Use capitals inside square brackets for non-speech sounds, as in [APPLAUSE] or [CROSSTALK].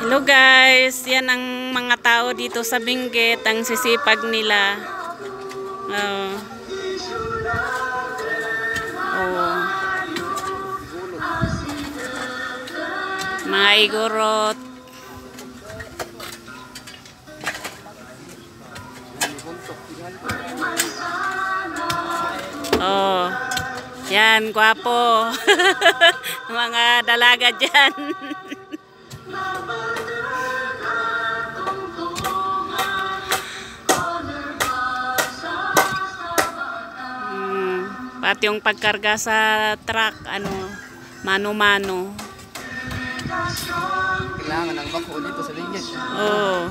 Hello guys, yan ang mga tao dito sa Benguet, ang sisipag nila. Oh. Oh. Mga igorot. Oh. Yan, gwapo. [LAUGHS] mga dalaga dyan. [LAUGHS] pati yung pagkarga sa truck, ano, mano-mano. Kailangan ng bako dito sa lingit. Oh.